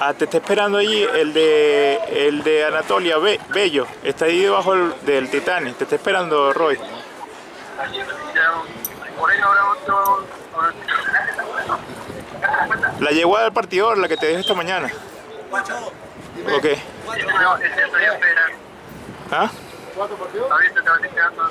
Ah, te está esperando allí el de el de Anatolia Be- Bello. Está ahí debajo del, Titanic. Te está esperando Roy. La llegada del partidor, la que te dejé esta mañana. Ok. ¿Ah? Ahorita te vas a quedar con...